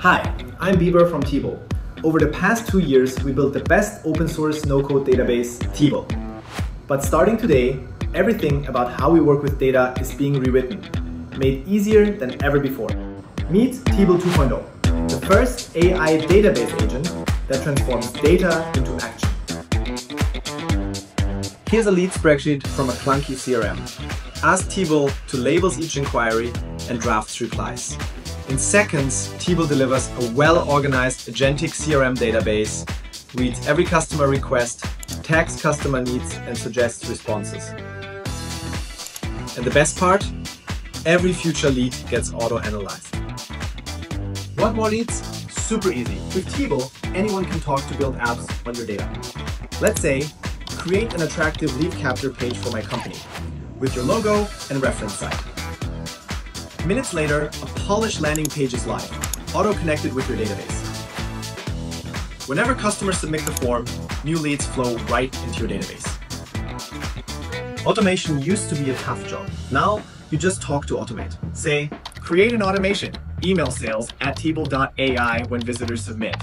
Hi, I'm Bieber from Teable. Over the past two years, we built the best open source no-code database, Teable. But starting today, everything about how we work with data is being rewritten, made easier than ever before. Meet Teable 2.0, the first AI database agent that transforms data into action. Here's a lead spreadsheet from a clunky CRM. Ask Teable to labels each inquiry and drafts replies. In seconds, Teable delivers a well-organized agentic CRM database, reads every customer request, tags customer needs, and suggests responses. And the best part? Every future lead gets auto-analyzed. Want more leads? Super easy. With Teable, anyone can talk to build apps on your data. Let's say, create an attractive lead capture page for my company with your logo and reference site. Minutes later, a polished landing page is live, auto-connected with your database. Whenever customers submit the form, new leads flow right into your database. Automation used to be a tough job. Now, you just talk to automate. Say, create an automation, email sales at teable.ai when visitors submit.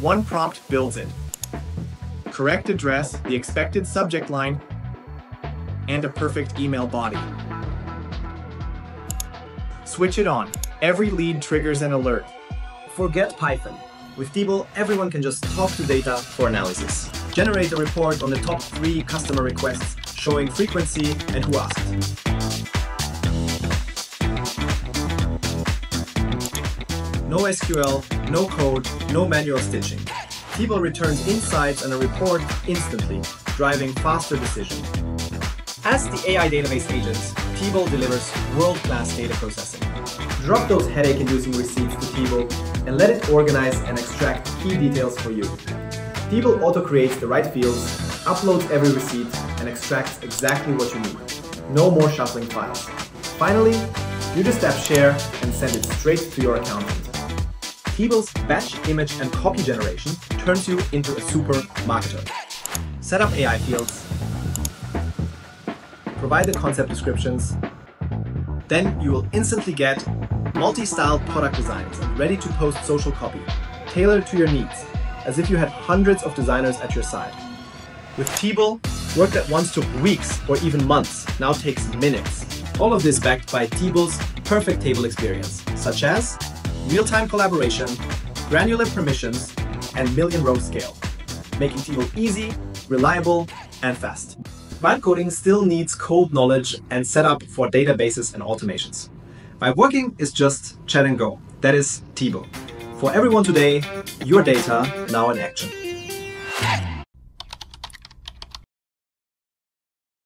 One prompt builds it. Correct address, the expected subject line, and a perfect email body. Switch it on. Every lead triggers an alert. Forget Python. With Teable, everyone can just talk to data for analysis. Generate a report on the top three customer requests showing frequency and who asked. No SQL, no code, no manual stitching. Teable returns insights and a report instantly, driving faster decisions. As the AI database agent, Teable delivers world-class data processing. Drop those headache-inducing receipts to Teable and let it organize and extract key details for you. Teable auto-creates the right fields, uploads every receipt, and extracts exactly what you need. No more shuffling files. Finally, you just tap share and send it straight to your accountant. Teable's batch, image, and copy generation turns you into a super marketer. Set up AI fields, provide the concept descriptions, then you will instantly get multi-styled product designs and ready-to-post social copy, tailored to your needs, as if you had hundreds of designers at your side. With Teable, work that once took weeks or even months now takes minutes. All of this backed by Teable's perfect table experience, such as real-time collaboration, granular permissions, and million row scale, making Teable easy, reliable, and fast. Vibe coding still needs code knowledge and setup for databases and automations. Vibe working is just chat and go. That is Teable. For everyone today, your data now in action.